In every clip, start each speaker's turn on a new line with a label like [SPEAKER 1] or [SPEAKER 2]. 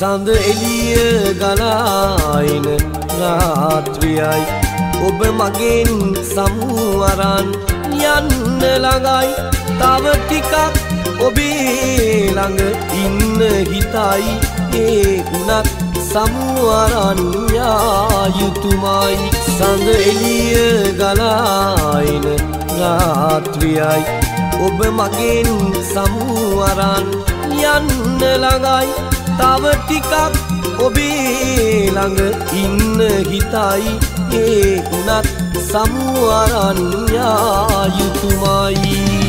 [SPEAKER 1] සඳ එලිය ගලායින රාත්‍රියයි. ඔබ මගෙන් සමුවරන් යන්න ළඟයි. තව ටිකක් ඔබේ ළඟ ඉන්න හිතයි. ඒ උනත් සමුවරන් යා යුතුමයි සඳ එලිය ගලායින රාත්‍රියයි. ඔබ මගෙන් සමුවරන් යන්න ළඟයි. තව ටිකක් ඔබේ ළඟ ඉන්න හිතයි. ඒ උනත් සමුවරන් යා යුතුමයි.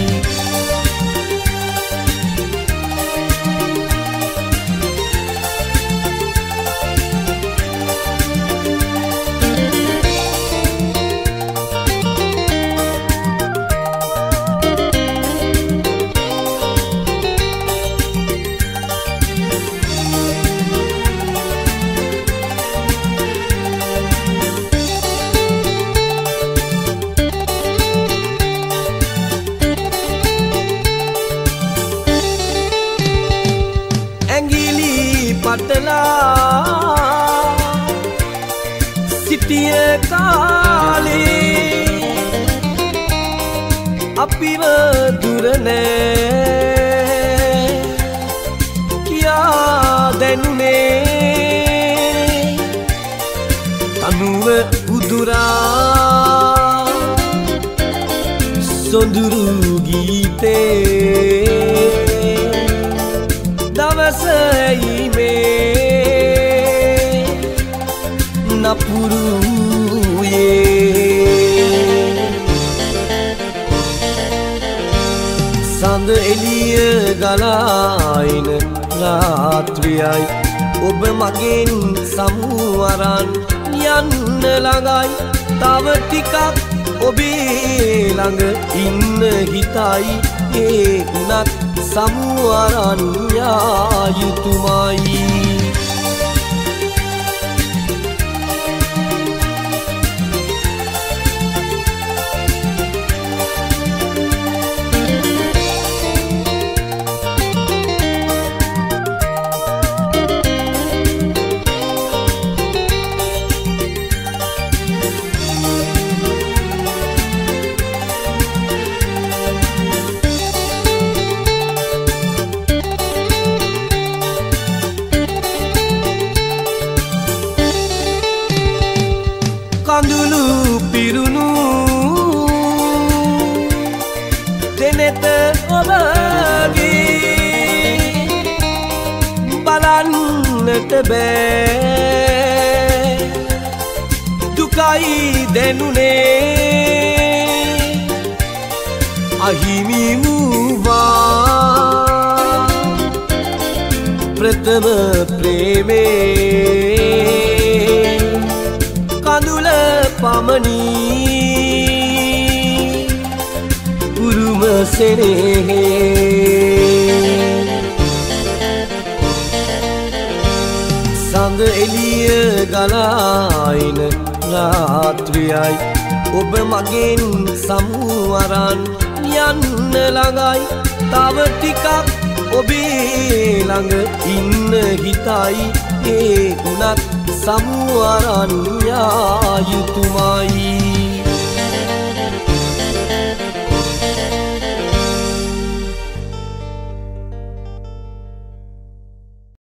[SPEAKER 1] සිටිය කාලේ අපිව දුරනෑ කියා දැනුනේ තනුව උදුරා සොඳුරු ගීතේ දවසයිමේ නපුරුයේ සඳ එලිය ගලායින රාත්‍රියයි. ඔබ මගෙන් සමුවරන් යන්න ළඟයි. තව ටිකක් ඔබේ ළඟ ඉන්න හිතයි. ඒ උනත් සමුවරන් යා යුතුමයි. ඔබගේ බලන්නට බෑ. දුකයි දැනුනේ. අහිමි වූවා ප්‍රථම ප්‍රේමේ. කඳුල පමණී. සෙනෙහේ සඳ එලිය ගලායින රාත්‍රියයි. ඔබ මගෙන් සමුවරන් යන්න ළඟයි. තව ටිකක් ඔබේ ළඟ ඉන්න හිතයි. ඒ උනත් සමුවරන් යා යුතුමයි.